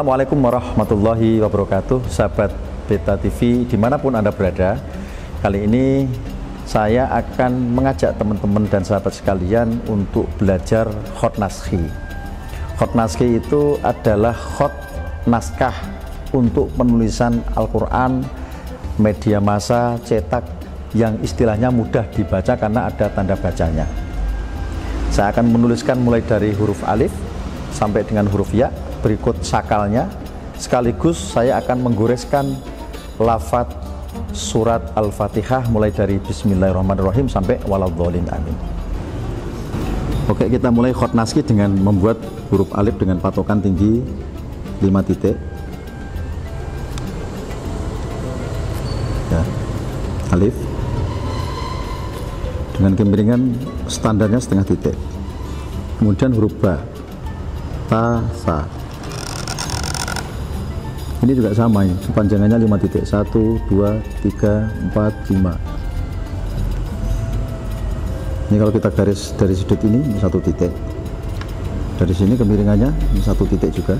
Assalamualaikum warahmatullahi wabarakatuh Sahabat Beta TV di mana pun Anda berada. Kali ini saya akan mengajak teman-teman dan sahabat sekalian untuk belajar hot naskhi. Hot naskhi itu adalah hot naskah untuk penulisan Al-Quran media massa cetak yang istilahnya mudah dibaca karena ada tanda bacanya. Saya akan menuliskan mulai dari huruf alif sampai dengan huruf ya berikut sakalnya. Sekaligus saya akan menggoreskan lafat surat Al-Fatihah mulai dari Bismillahirrahmanirrahim sampai waladhdallin amin. Oke kita mulai khot naski dengan membuat huruf alif dengan patokan tinggi 5 titik. Ya, alif. Dengan kemiringan standarnya setengah titik. Kemudian huruf ba. Ta sa ini juga sama ya kepanjangannya 5 titik. 1 2 3 4 5 ini kalau kita garis dari sudut ini, satu titik. Dari sini kemiringannya satu titik juga.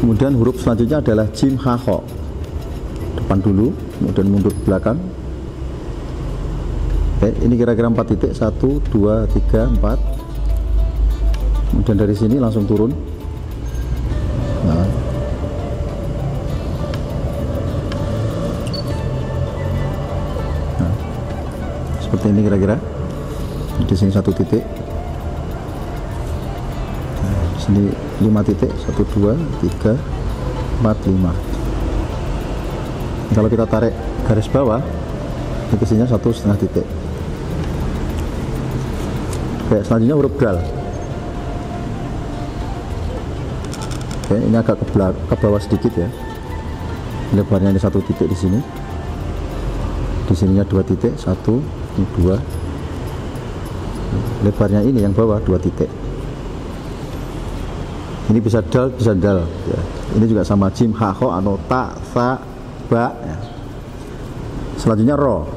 Kemudian huruf selanjutnya adalah jim ha ho. Depan dulu kemudian mundur ke belakang. Oke, ini kira-kira 4 titik. 1 2 3 4 kemudian dari sini langsung turun seperti ini kira-kira. Di sini satu titik. Nah, di sini 5 titik. 1 2 3 4 5 kalau kita tarik garis bawah ini ke sininya satu setengah titik. Oke, selanjutnya huruf dal. Oke, ini agak ke, ke bawah sedikit ya. Lebarnya ini satu titik di sini. Di sininya dua titik, satu, ini dua. Lebarnya ini yang bawah dua titik. Ini bisa dal, bisa dal. Ya. Ini juga sama jim, ha, ho, ano, ta, sa, ba. Ya. Selanjutnya ro,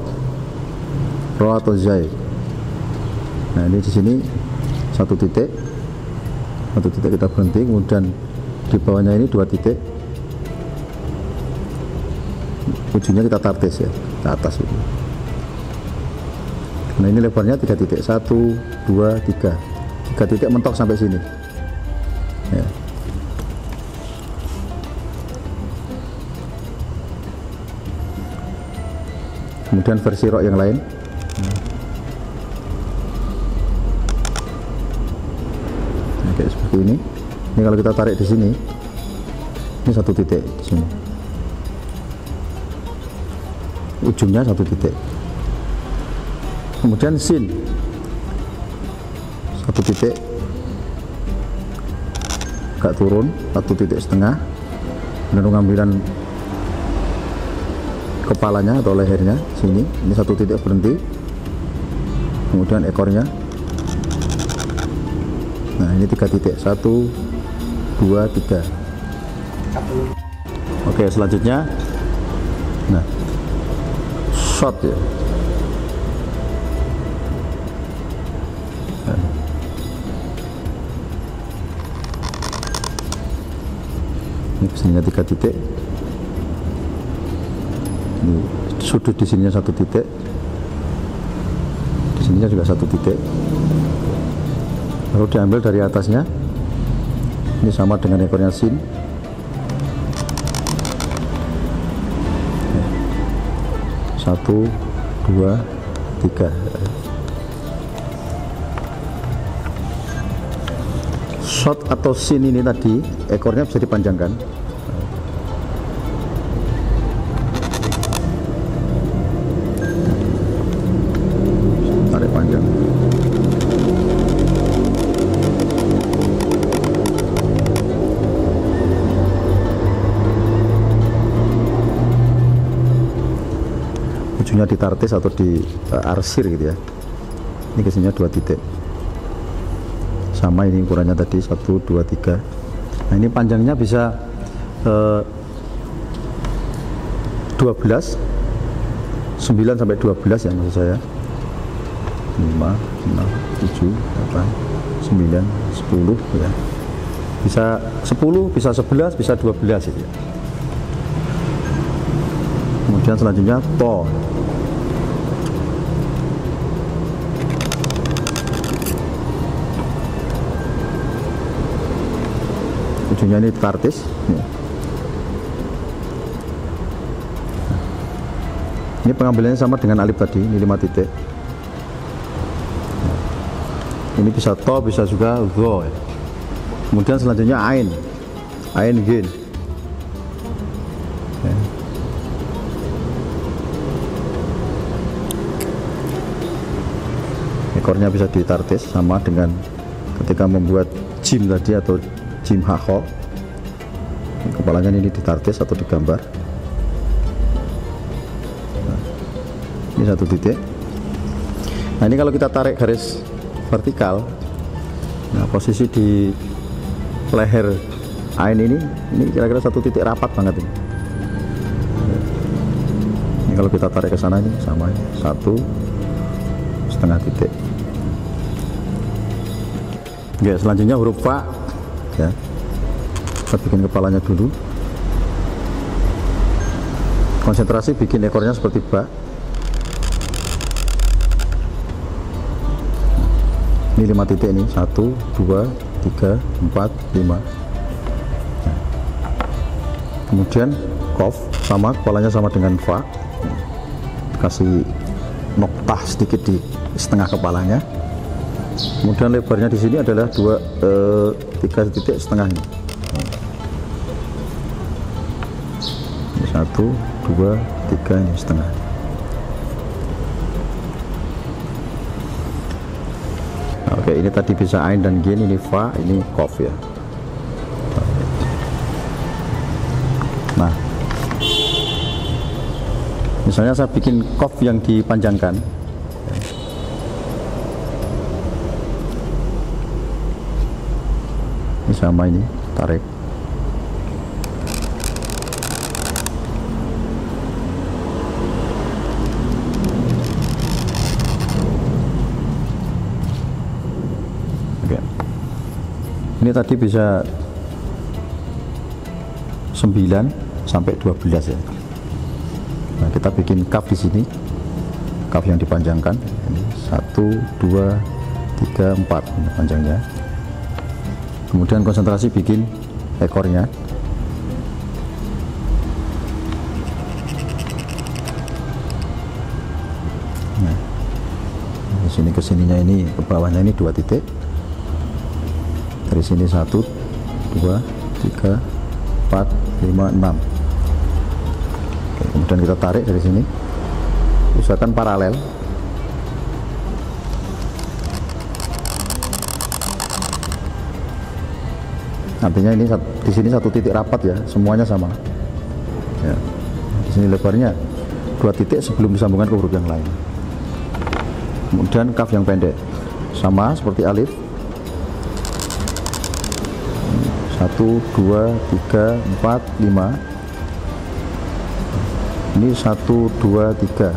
ro atau zai. Nah ini di sini satu titik, satu titik kita berhenti, kemudian di bawahnya ini dua titik ujungnya kita tartis ya ke atas ini nah ini lebarnya tiga titik. Satu dua tiga. Tiga titik mentok sampai sini. Ya. kemudian versi rok yang lain. Nah, kayak seperti ini. Ini kalau kita tarik di sini ini satu titik di sini. Ujungnya satu titik kemudian sin. Satu titik. Agak turun satu titik setengah. Dan pengambilan kepalanya atau lehernya sini. Ini satu titik berhenti. Kemudian ekornya. Nah ini tiga titik. Satu dua tiga. Oke selanjutnya. Nah shot ya ini ke sininya tiga titik. Ini sudut di sininya satu titik. Di sininya juga satu titik. Lalu diambil dari atasnya. Ini sama dengan ekornya sin. Satu dua tiga. Shot atau sin ini tadi ekornya bisa dipanjangkan ujungnya ditartis atau di uh, arsir gitu ya. Ini ke sininya dua titik. Sama ini ukurannya tadi satu dua tiga. Nah ini panjangnya bisa uh, 12 9 sampai 12 ya maksud saya. 5 6 7 8 9 10 ya. Bisa 10 bisa 11 bisa 12 gitu ya. Kemudian selanjutnya to. Ujungnya ini tartis. Ini pengambilannya sama dengan alif tadi ini 5 titik. Ini bisa to bisa juga go ya. kemudian selanjutnya ain. Ain gin ekornya bisa ditartis sama dengan ketika membuat jim tadi atau jim hakho kepalanya ini ditartis atau digambar. Nah, ini satu titik. Nah ini kalau kita tarik garis vertikal nah posisi di leher ain ini ini kira-kira satu titik rapat banget ini. Ini kalau kita tarik ke sana ini sama satu setengah titik Oke, selanjutnya huruf fa. Ya. Kita bikin kepalanya dulu. Konsentrasi bikin ekornya seperti bak ini lima titik ini. Satu dua tiga empat lima. Kemudian kof sama kepalanya sama dengan fa. Kasih noktah sedikit di setengah kepalanya kemudian lebarnya di sini adalah dua eh, tiga titik setengah ini satu dua tiga ini setengah Oke, ini tadi bisa ain dan gin, ini fa, ini kof ya. Nah, misalnya saya bikin kof yang dipanjangkan. Ini sama ini, tarik. ini tadi bisa 9 sampai 12 ya. Nah kita bikin kaf di sini. Kaf yang dipanjangkan. Ini 1 2 3 4 ini panjangnya kemudian konsentrasi bikin ekornya. Nah di sini ke sininya ini ke bawahnya ini dua titik. Dari sini satu dua tiga empat lima enam. Oke, kemudian kita tarik dari sini. Usahakan paralel artinya ini di sini satu titik rapat ya semuanya sama. Ya. di sini lebarnya dua titik sebelum disambungkan ke huruf yang lain. Kemudian kaf yang pendek. Sama seperti alif. Satu dua tiga empat lima. Ini satu dua tiga.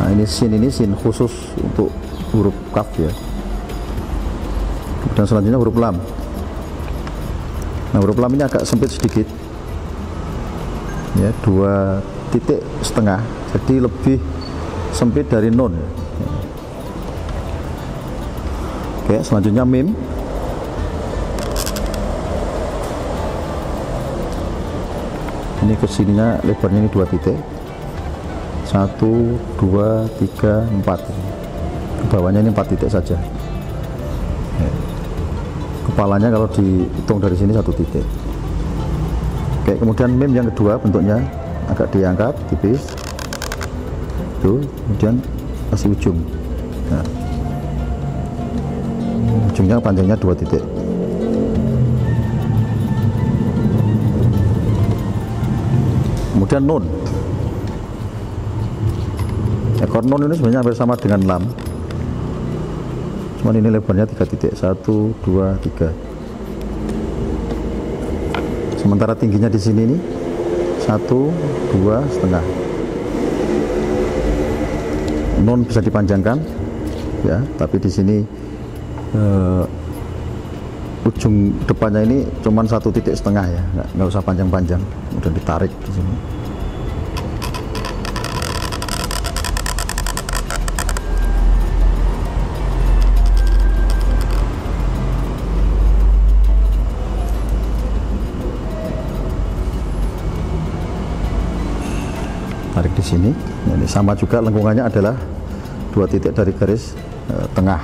Nah ini sin ini sin khusus untuk huruf kaf ya. Dan selanjutnya huruf lam nah huruf ini agak sempit sedikit. Ya dua titik setengah. Jadi lebih sempit dari nun. Oke selanjutnya mim. Ini ke sininya lebarnya ini dua titik. Satu dua tiga empat. Bawahnya ini empat titik saja. Kepalanya kalau dihitung dari sini satu titik. Oke kemudian mem yang kedua bentuknya agak diangkat tipis. Itu kemudian kasih ujung. Nah, ujungnya panjangnya dua titik. Kemudian nun. Ekor nun ini sebenarnya hampir sama dengan lam cuman ini lebarnya tiga titik. Satu dua tiga. Sementara tingginya di sini ini satu dua setengah. Nun bisa dipanjangkan ya. Tapi di sini eh, ujung depannya ini cuman satu titik setengah ya. Nggak, nggak usah panjang-panjang. Kemudian ditarik di sini sini. Ini sama juga lengkungannya adalah dua titik dari garis eh, tengah.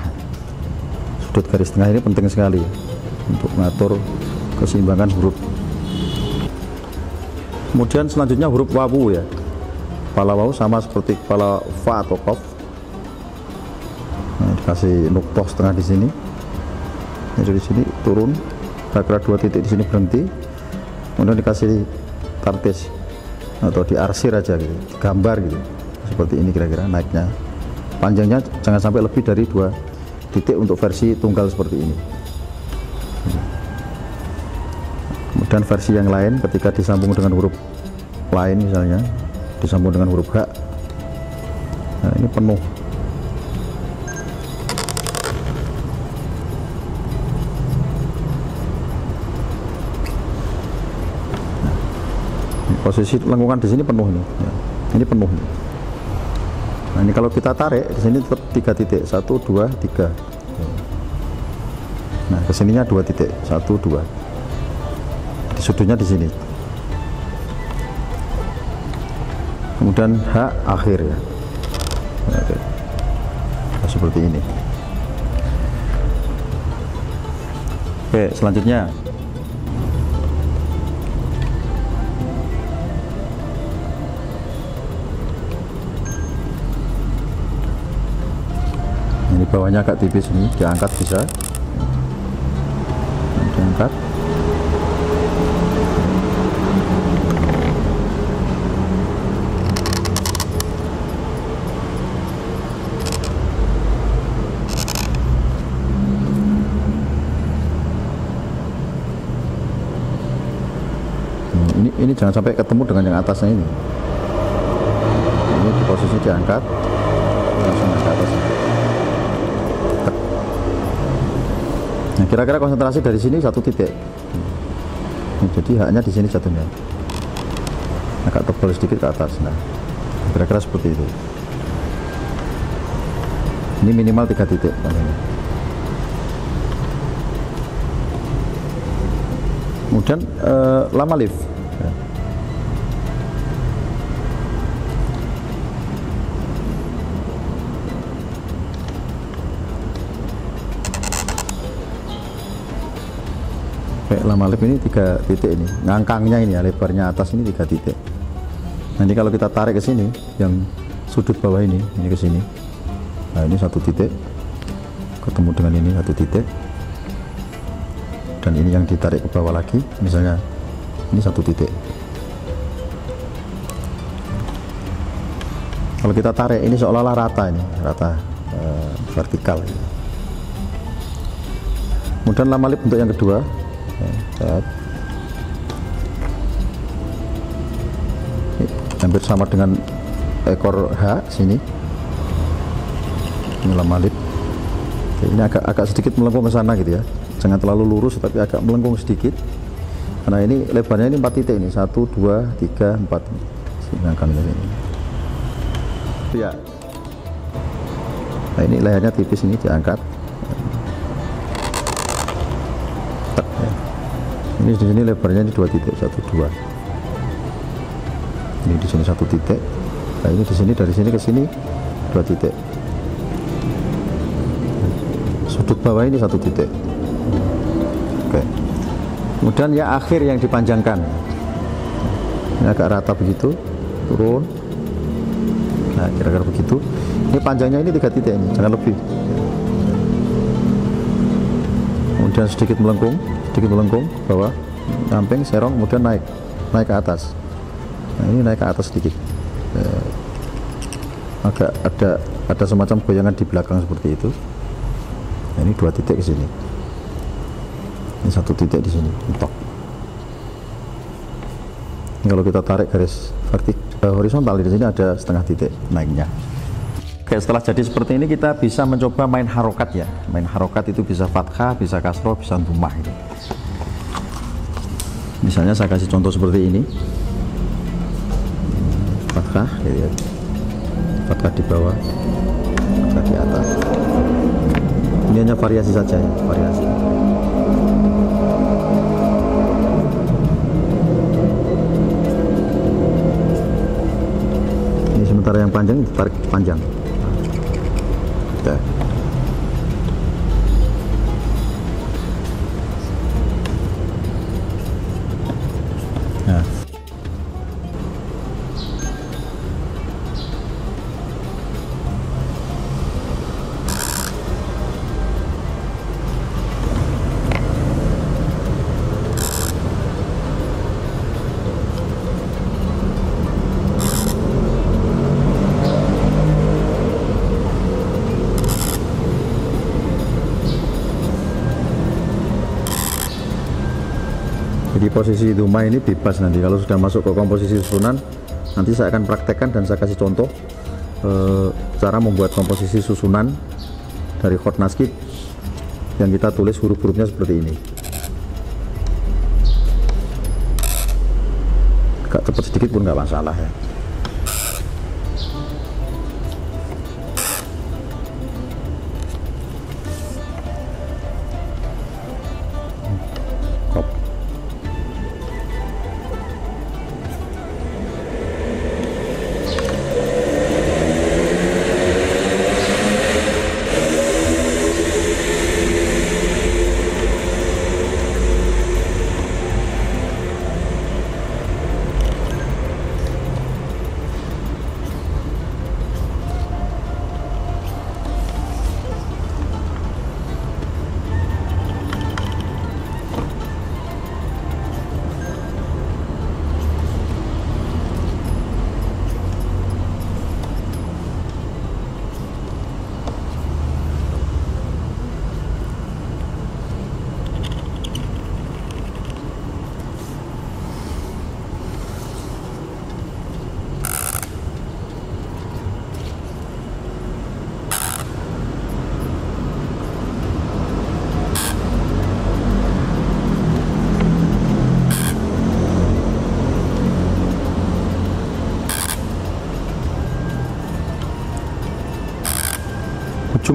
Sudut garis tengah ini penting sekali untuk mengatur keseimbangan huruf. Kemudian selanjutnya huruf wawu ya. Kepala wawu sama seperti kepala fa atau kof nah, dikasih nuktoh setengah di sini. Jadi di sini turun. Kira-kira dua titik di sini berhenti. Kemudian dikasih tartis atau diarsir aja gitu gambar gitu seperti ini kira-kira naiknya. Panjangnya jangan sampai lebih dari dua titik untuk versi tunggal seperti ini. Kemudian versi yang lain ketika disambung dengan huruf lain misalnya disambung dengan huruf H. Nah ini penuh posisi lengkungan di sini penuh nih ya. ini penuh nih. nah ini kalau kita tarik di sini tetap tiga titik. Satu dua tiga. Nah ke sininya dua titik. Satu dua. Di sudutnya di sini. Kemudian H akhir ya. Oke. Nah, seperti ini. Oke selanjutnya bawahnya agak tipis ini diangkat bisa. Diangkat. Ini ini jangan sampai ketemu dengan yang atasnya ini. Ini di posisi diangkat Nah, kira-kira konsentrasi dari sini satu titik. Nah, jadi haknya di sini jatuhnya. Agak tebal sedikit ke atas. Nah, kira-kira seperti itu. Ini minimal tiga titik. Kemudian eh, lama lift. Ya. Kayak lama lip ini tiga titik ini. Ngangkangnya ini ya lebarnya atas ini tiga titik. Nanti kalau kita tarik ke sini yang sudut bawah ini ini ke sini. Nah ini satu titik. Ketemu dengan ini satu titik. Dan ini yang ditarik ke bawah lagi misalnya ini satu titik. Kalau kita tarik ini seolah-olah rata ini rata eh, vertikal kemudian lama lip untuk yang kedua set. Ini hampir sama dengan ekor H sini. Ini lama lip. Ini agak agak sedikit melengkung ke sana gitu ya. Jangan terlalu lurus tapi agak melengkung sedikit. Karena ini lebarnya ini empat titik ini. Satu dua tiga empat. Silakan ke sini. Ya nah ini lehernya tipis ini diangkat ini di sini lebarnya ini dua titik satu dua. Ini di sini satu titik. Nah ini di sini dari sini ke sini dua titik. Sudut bawah ini satu titik. Oke. Kemudian ya akhir yang dipanjangkan. Ini agak rata begitu turun. Nah kira-kira begitu. Ini panjangnya ini tiga titik ini jangan lebih. Kemudian sedikit melengkung sedikit melengkung bawah samping serong kemudian naik. Naik ke atas. Nah ini naik ke atas sedikit. Eh, agak ada ada semacam goyangan di belakang seperti itu. Nah, ini dua titik ke sini. Ini satu titik di sini ini kalau kita tarik garis vertik eh, horizontal di sini ada setengah titik naiknya Oke, setelah jadi seperti ini kita bisa mencoba main harokat ya. Main harokat itu bisa fathah, bisa kasroh, bisa dumah itu. Misalnya saya kasih contoh seperti ini. Fathah, ya, ya. Fathah di bawah, fathah di atas. Ini hanya variasi saja ya, variasi. Ini sementara yang panjang ditarik panjang. Kita. Nah. Jadi posisi duma ini bebas nanti kalau sudah masuk ke komposisi susunan nanti saya akan praktekkan dan saya kasih contoh eh, cara membuat komposisi susunan dari hot naskit yang kita tulis huruf-hurufnya seperti ini. Agak cepat sedikit pun nggak masalah ya.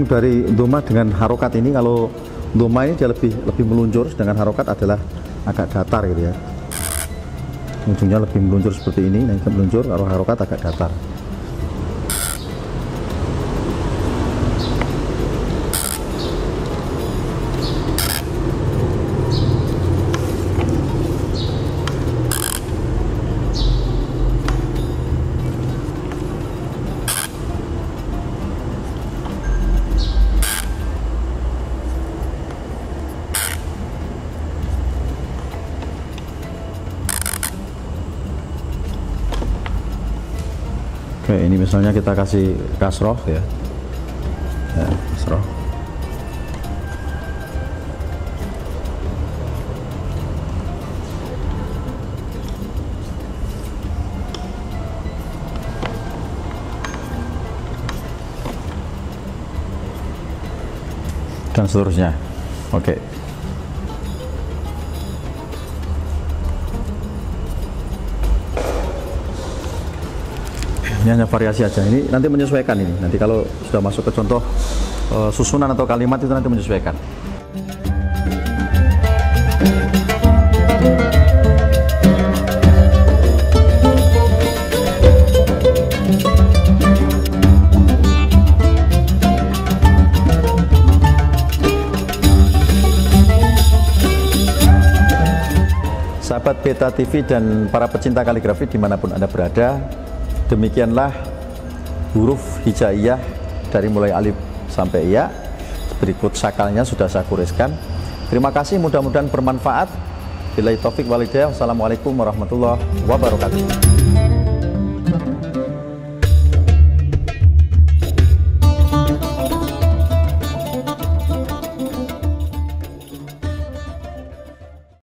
Dari doma dengan harokat ini kalau doma ini dia lebih lebih meluncur sedangkan harokat adalah agak datar gitu ya. Ujungnya lebih meluncur seperti ini ini meluncur kalau harokat agak datar ini misalnya kita kasih kasroh ya. Ya, kasroh. Dan seterusnya. Oke. Ini hanya variasi aja. Ini nanti menyesuaikan ini. Nanti kalau sudah masuk ke contoh eh, susunan atau kalimat itu nanti menyesuaikan. Sahabat Beta TV dan para pecinta kaligrafi di mana pun Anda berada demikianlah huruf hijaiyah dari mulai alif sampai ya. Berikut sakalnya sudah saya kuriskan. Terima kasih mudah-mudahan bermanfaat. Bila taufik walidayah. Wassalamualaikum warahmatullahi wabarakatuh